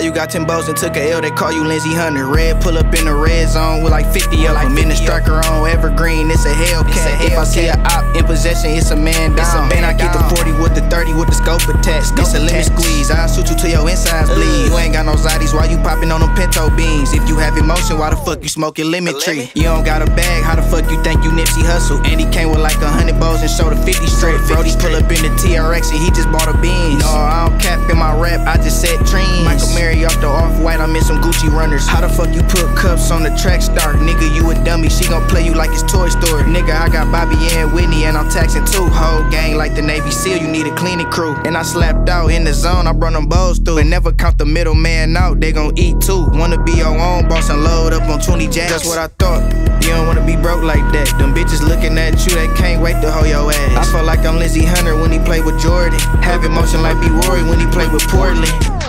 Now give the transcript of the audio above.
you got 10 bows and took a L, they call you Lindsey Hunter. Red pull up in the red zone with like 50 of them. In the striker on Evergreen, it's a Hellcat. If I see a op in possession, it's a man down. Man, I get the 40 with the 30 with the scope attached. This a limit squeeze, I'll shoot you till your insides bleed. You ain't got no zaddies, why you popping on them pinto beans? If you have emotion, why the fuck you smoking limit tree? You don't got a bag, how the fuck you think you Nipsey Hussle? And he came with like a hundred bows and showed a 50 straight. Brody pull up in the TRX and he just bought a Benz. No, I don't cap Gucci runners. How the fuck you put cups on the track star? Nigga, you a dummy, she gon' play you like it's Toy Story. Nigga, I got Bobby and Whitney and I'm taxing two. Whole gang like the Navy SEAL, you need a cleaning crew. And I slapped out in the zone, I brought them bows through. And never count the middleman out, they gon' eat too. Wanna be your own boss and load up on 20 jacks. That's what I thought. You don't wanna be broke like that. Them bitches looking at you, they can't wait to hold your ass. I feel like I'm Lindsey Hunter when he played with Jordan. Have emotion like B. Roy when he played with Portland.